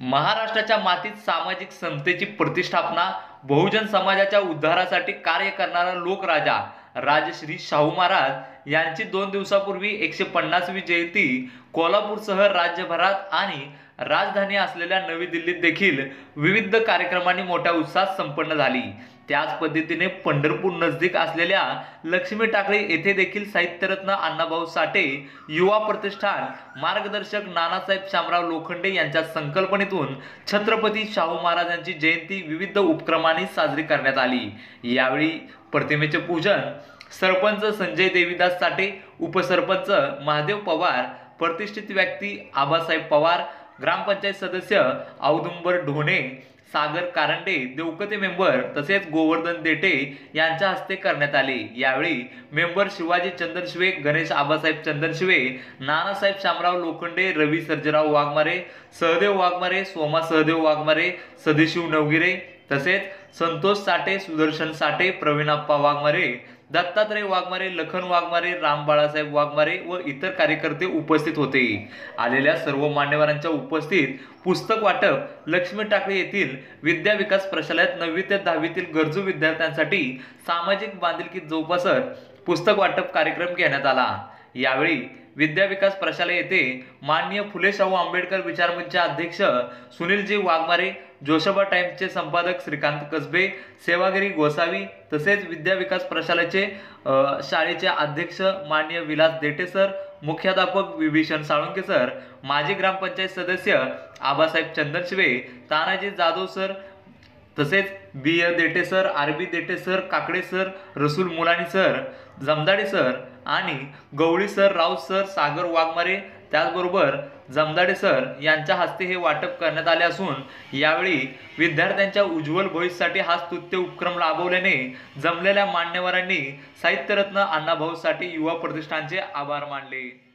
महाराष्ट्राच्या मातीत सामाजिक समतेची प्रतिष्ठापना बहुजन समाजाच्या उद्धारासाठी कार्य करणारा लोकराजा राजश्री शाहू महाराज यांची दोन दिवसापूर्वी एकशे पन्नासवी जयंती कोल्हापूरसह राज्यभरात आणि राजधानी असलेल्या नवी दिल्लीत देखील विविध कार्यक्रमांनी मोठ्या उत्साहात संपन्न झाली. त्याच पद्धतीने पंढरपूर नजदीक असलेल्या लक्ष्मी टाकळी येथे देखील साहित्यरत्न अण्णाभाऊ साठे युवा प्रतिष्ठान मार्गदर्शक नानासाहेब शामराव लोखंडे यांच्या संकल्पनेतून छत्रपती शाहू महाराजांची जयंती विविध उपक्रमांनी साजरी करण्यात आली. यावेळी प्रतिमेचे पूजन सरपंच संजय देवीदास साठे उपसरपंच महादेव पवार प्रतिष्ठित व्यक्ती आबासाहेब पवार ग्रामपंचायत सदस्य औदुंबर ढोणे सागर कारंडे देवकते मेंबर तसेच गोवर्धन देठे यांच्या हस्ते करण्यात आले. यावेळी मेंबर शिवाजी चंदनशिवे गणेश आबासाहेब चंदनशिवे नानासाहेब शामराव लोखंडे रवी सर्जराव वाघमारे सहदेव वाघमारे सोमा सहदेव वाघमारे सदाशिव नवगिरे तसेच संतोष साठे सुदर्शन साठे प्रवीणाप्पा वाघमारे दत्तात्रय वाघमारे लखन वाघमारे राम बाळासाहेब वाघमारे व इतर कार्यकर्ते उपस्थित होते. आलेल्या सर्व मान्यवरांच्या उपस्थित पुस्तक वाटप लक्ष्मी टाकळे येथील विद्या विकास प्रशालयात नववी ते दहावीतील गरजू विद्यार्थ्यांसाठी सामाजिक बांधिलकी जोपासत पुस्तक वाटप कार्यक्रम घेण्यात आला. यावेळी विद्या विकास प्रशालय येथे माननीय फुले शाहू आंबेडकर विचारमंचचे अध्यक्ष सुनीलजी वाघमारे जोशोबा टाइम्सचे संपादक श्रीकांत कसबे सेवागिरी गोसावी तसेच विद्या विकास प्रशालेचे शाळेचे अध्यक्ष माननीय विलास देटे सर मुख्याध्यापक विभीषण साळुंके सर माजी ग्रामपंचायत सदस्य आबासाहेब चंदनशिवे तानाजी जाधव सर तसेच B A Dete sir R B Dete sir Kakade sir Rasool Mulani sir Jamdade sir आणि गवळी सर राऊत सर सागर वाघमारे त्याचबरोबर जमदाडे सर यांच्या हस्ते हे वाटप करण्यात आले असून यावेळी विद्यार्थ्यांच्या उज्ज्वल भविष्यासाठी हा स्तुत्य उपक्रम राबवल्याने जमलेल्या मान्यवरांनी साहित्यरत्न अण्णाभाऊ साठे युवा प्रतिष्ठानचे आभार मानले.